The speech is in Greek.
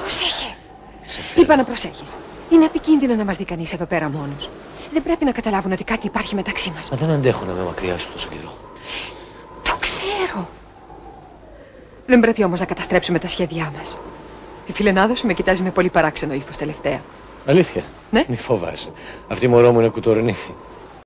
Πρόσεχε. Είπα να προσέχεις. Είναι επικίνδυνο να μας δει κανείς εδώ πέρα μόνος. Δεν πρέπει να καταλάβουν ότι κάτι υπάρχει μεταξύ μας. Μα δεν αντέχω να με μακριά σου τόσο καιρό. Το ξέρω. Δεν πρέπει όμως να καταστρέψουμε τα σχέδιά μας. Ε, η φιλενάδα σου με κοιτάζει με πολύ παράξενο ύφος τελευταία. Αλήθεια. Ναι. Μη φοβάσαι. Αυτή η μωρό μου είναι κουτορνήθη.